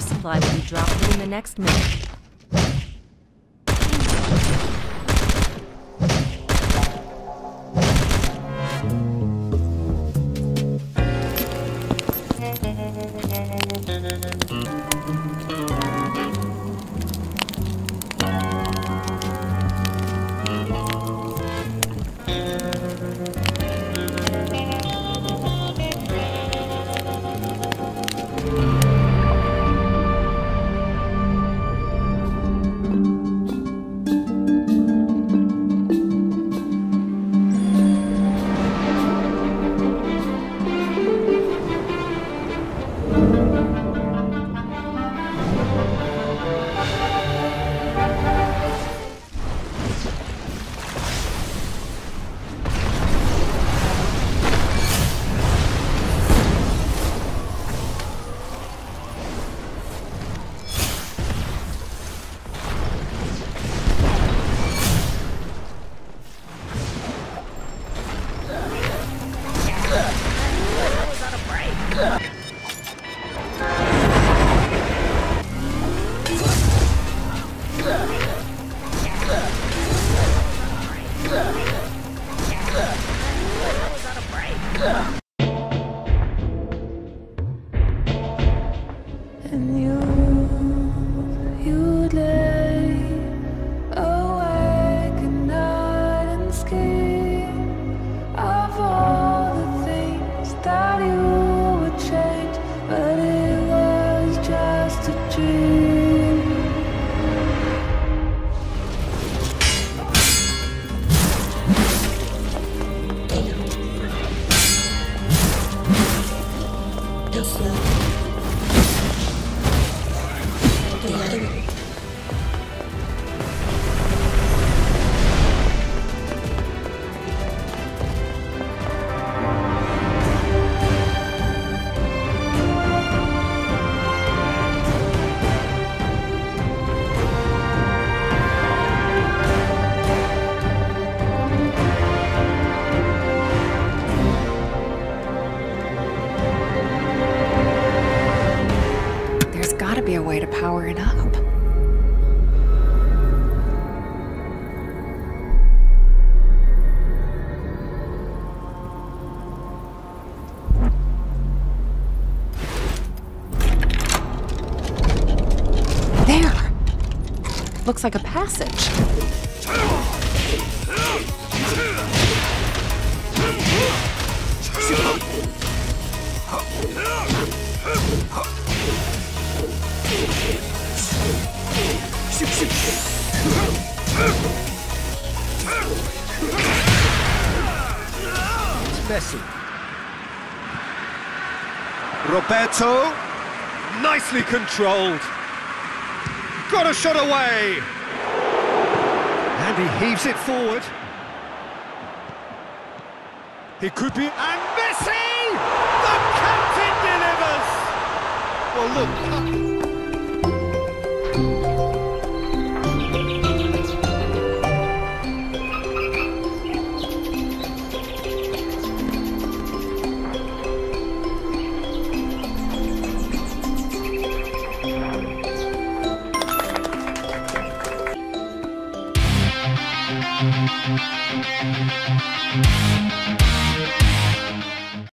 supply will be dropped in the next minute. ですよ。Power it up. There! Looks like a passage. It's messy. Roberto, nicely controlled. Got a shot away. And he heaves it forward. He could be, and Messi! The captain delivers! Well, look, Thank